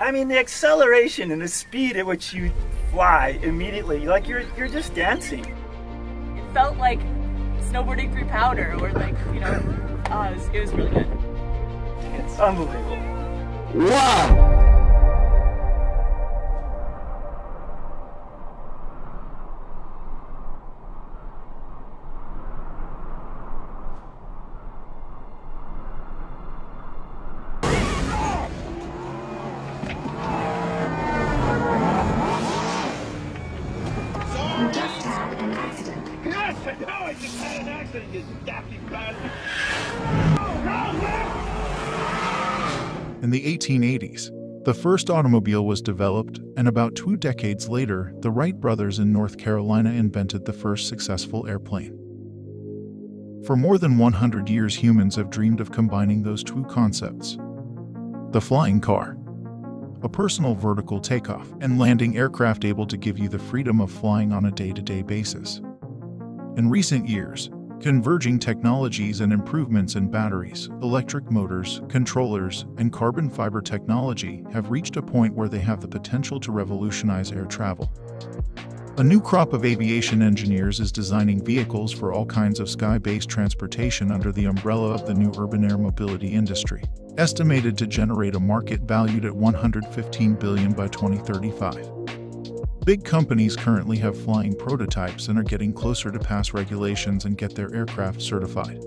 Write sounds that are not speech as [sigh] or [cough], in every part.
I mean, the acceleration and the speed at which you fly immediately, like you're you're just dancing. It felt like snowboarding through powder, or like you know, uh, it, was, it was really good. It's unbelievable. Wow! In the 1880s, the first automobile was developed, and about two decades later, the Wright brothers in North Carolina invented the first successful airplane. For more than 100 years, humans have dreamed of combining those two concepts the flying car, a personal vertical takeoff and landing aircraft able to give you the freedom of flying on a day to day basis. In recent years, converging technologies and improvements in batteries, electric motors, controllers, and carbon fiber technology have reached a point where they have the potential to revolutionize air travel. A new crop of aviation engineers is designing vehicles for all kinds of sky-based transportation under the umbrella of the new urban air mobility industry, estimated to generate a market valued at 115 billion by 2035. Big companies currently have flying prototypes and are getting closer to pass regulations and get their aircraft certified.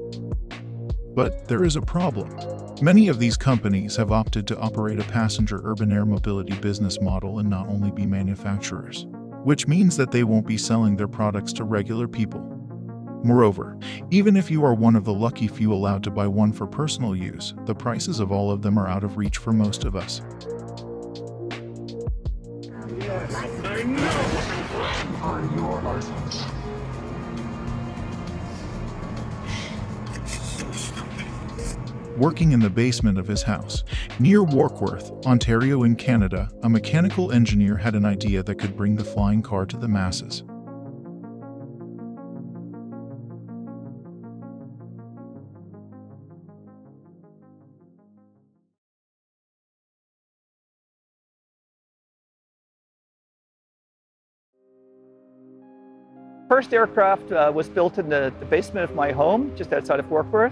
But there is a problem. Many of these companies have opted to operate a passenger urban air mobility business model and not only be manufacturers, which means that they won't be selling their products to regular people. Moreover, even if you are one of the lucky few allowed to buy one for personal use, the prices of all of them are out of reach for most of us. Working in the basement of his house, near Warkworth, Ontario in Canada, a mechanical engineer had an idea that could bring the flying car to the masses. First aircraft uh, was built in the, the, basement of my home, just outside of Warkworth.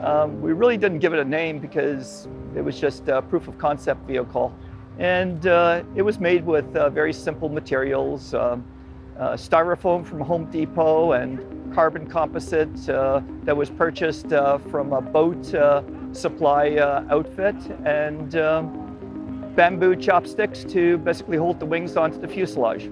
Um, we really didn't give it a name because it was just a proof of concept vehicle. And uh, it was made with uh, very simple materials, um, uh, styrofoam from Home Depot and carbon composite uh, that was purchased uh, from a boat supply outfit and um, bamboo chopsticks to basically hold the wings onto the fuselage.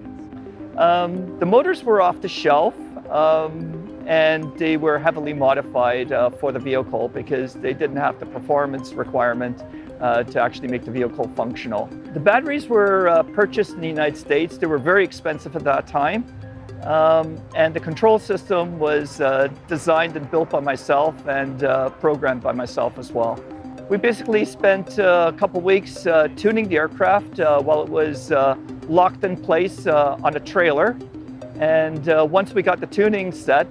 Um, the motors were off the shelf um, and they were heavily modified uh, for the vehicle because they didn't have the performance requirement uh, to actually make the vehicle functional. The batteries were uh, purchased in the United States. They were very expensive at that time. Um, and the control system was uh, designed and built by myself and uh, programmed by myself as well. We basically spent uh, a couple weeks uh, tuning the aircraft uh, while it was uh, locked in place uh, on a trailer. And uh, once we got the tuning set,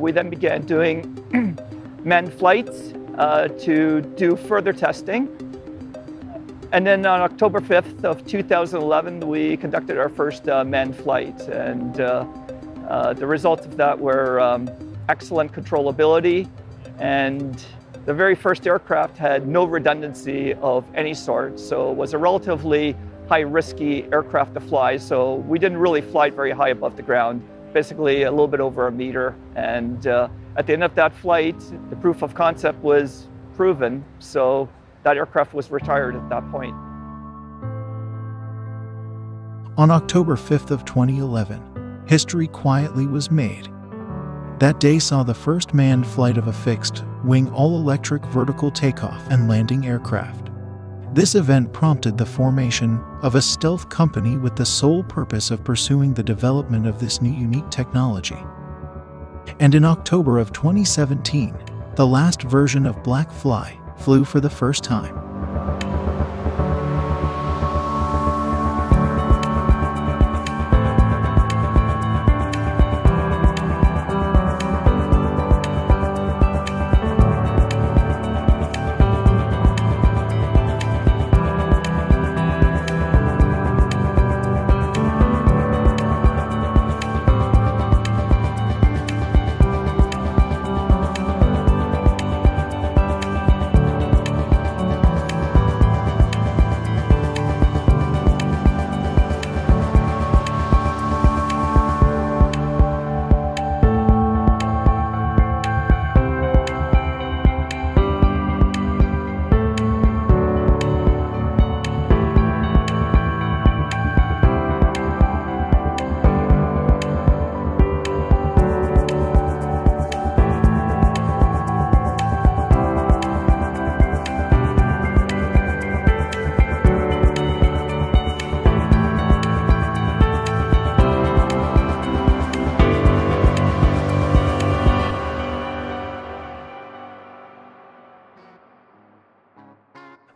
we then began doing [clears throat] manned flights to do further testing. And then on October 5th of 2011, we conducted our first manned flight. And the results of that were um, excellent controllability and the very first aircraft had no redundancy of any sort, so it was a relatively high risky aircraft to fly, so we didn't really fly very high above the ground, basically a little bit over a meter. And uh, at the end of that flight, the proof of concept was proven, so that aircraft was retired at that point. On October 5th of 2011, history quietly was made that day saw the first manned flight of a fixed wing all electric vertical takeoff and landing aircraft. This event prompted the formation of a stealth company with the sole purpose of pursuing the development of this new unique technology. And in October of 2017, the last version of Black Fly flew for the first time.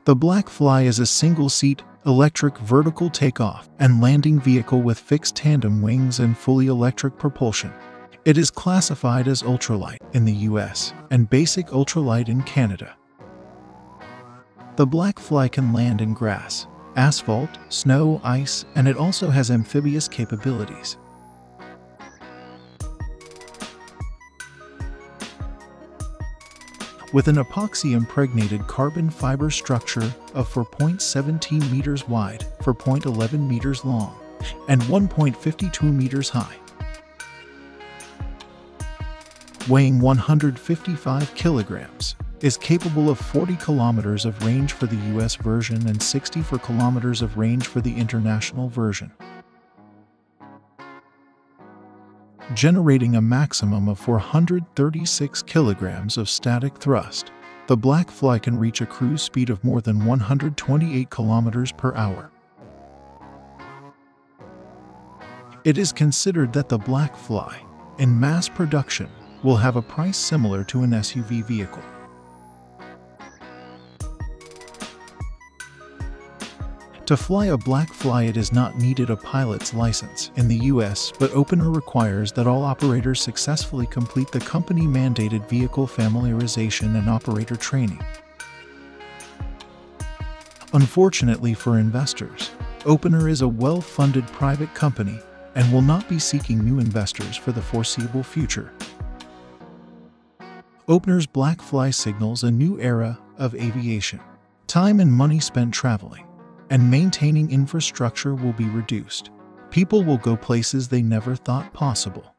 The Black Fly is a single-seat, electric vertical takeoff and landing vehicle with fixed tandem wings and fully electric propulsion. It is classified as ultralight in the US and basic ultralight in Canada. The Black Fly can land in grass, asphalt, snow, ice, and it also has amphibious capabilities. With an epoxy impregnated carbon fiber structure of 4.17 meters wide, 4.11 meters long, and 1.52 meters high. Weighing 155 kilograms, is capable of 40 kilometers of range for the US version and 64 kilometers of range for the international version. Generating a maximum of 436 kilograms of static thrust, the Black Fly can reach a cruise speed of more than 128 kilometers per hour. It is considered that the Black Fly, in mass production, will have a price similar to an SUV vehicle. To fly a black fly it is not needed a pilot's license in the US, but Opener requires that all operators successfully complete the company-mandated vehicle familiarization and operator training. Unfortunately for investors, Opener is a well-funded private company and will not be seeking new investors for the foreseeable future. Opener's Black Fly signals a new era of aviation. Time and money spent traveling and maintaining infrastructure will be reduced. People will go places they never thought possible.